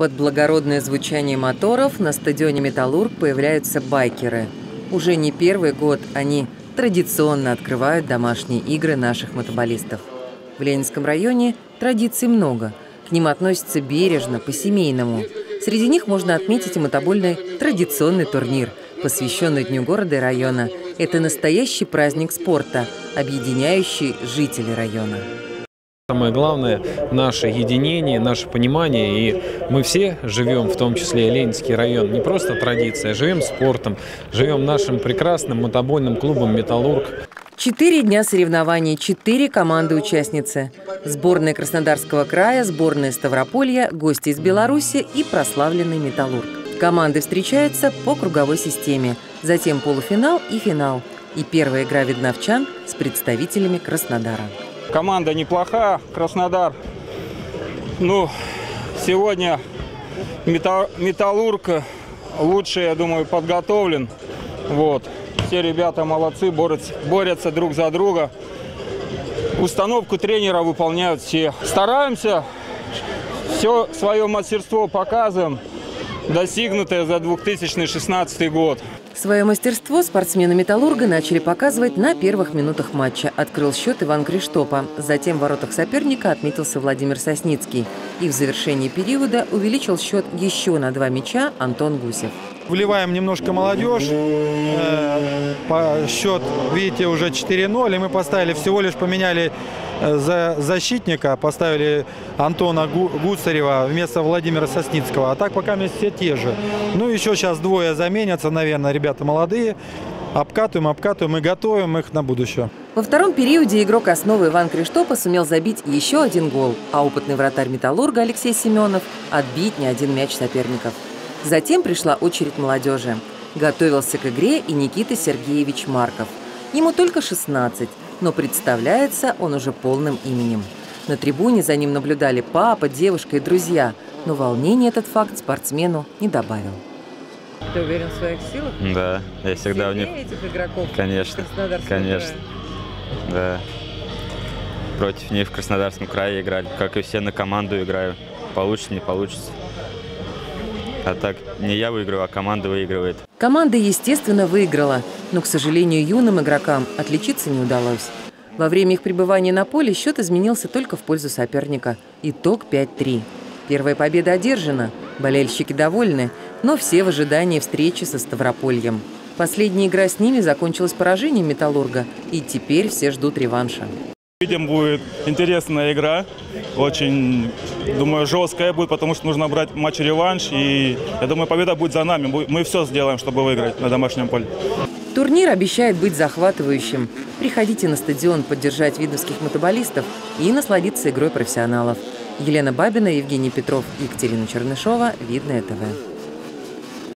Под благородное звучание моторов на стадионе «Металлург» появляются байкеры. Уже не первый год они традиционно открывают домашние игры наших мотоболистов. В Ленинском районе традиций много. К ним относятся бережно, по-семейному. Среди них можно отметить и мотобольный традиционный турнир, посвященный Дню города и района. Это настоящий праздник спорта, объединяющий жителей района. Самое главное – наше единение, наше понимание. И мы все живем, в том числе и Ленинский район, не просто традиция, а живем спортом, живем нашим прекрасным мотобойным клубом «Металлург». Четыре дня соревнований, четыре команды-участницы. Сборная Краснодарского края, сборная Ставрополья, гости из Беларуси и прославленный «Металлург». Команды встречаются по круговой системе, затем полуфинал и финал. И первая игра видновчан с представителями Краснодара. Команда неплоха, Краснодар. Ну, сегодня Металлург лучше, я думаю, подготовлен. Вот. Все ребята молодцы, борются, борются друг за друга. Установку тренера выполняют все. Стараемся, все свое мастерство показываем, достигнутое за 2016 год. Свое мастерство спортсмены «Металлурга» начали показывать на первых минутах матча. Открыл счет Иван Криштопа. Затем в воротах соперника отметился Владимир Сосницкий. И в завершении периода увеличил счет еще на два мяча Антон Гусев. Вливаем немножко молодежь. Э, по счет, видите, уже 4-0. И мы поставили, всего лишь поменяли за защитника, поставили Антона Гуцарева вместо Владимира Сосницкого. А так пока все те же. Ну, еще сейчас двое заменятся, наверное, ребята молодые. Обкатываем, обкатываем и готовим их на будущее. Во втором периоде игрок основы Иван Криштопа сумел забить еще один гол, а опытный вратарь «Металлурга» Алексей Семенов отбить не один мяч соперников. Затем пришла очередь молодежи. Готовился к игре и Никита Сергеевич Марков. Ему только 16, но представляется он уже полным именем. На трибуне за ним наблюдали папа, девушка и друзья, но волнение этот факт спортсмену не добавил. Ты уверен в своих силах? Да, я всегда Сильнее в них. этих игроков? Конечно, конечно, да. Против них в Краснодарском крае играли, как и все на команду играю. Получится, не получится. А так не я выигрываю, а команда выигрывает. Команда, естественно, выиграла, но, к сожалению, юным игрокам отличиться не удалось. Во время их пребывания на поле счет изменился только в пользу соперника. Итог 5-3. Первая победа одержана, болельщики довольны, но все в ожидании встречи со Ставропольем. Последняя игра с ними закончилась поражением «Металлурга», и теперь все ждут реванша. Видим, будет интересная игра. Очень, думаю, жесткая будет, потому что нужно брать матч-реванш. И я думаю, победа будет за нами. Мы все сделаем, чтобы выиграть на домашнем поле. Турнир обещает быть захватывающим. Приходите на стадион поддержать видовских мотоболистов и насладиться игрой профессионалов. Елена Бабина, Евгений Петров, Екатерина Чернышова. Видное ТВ.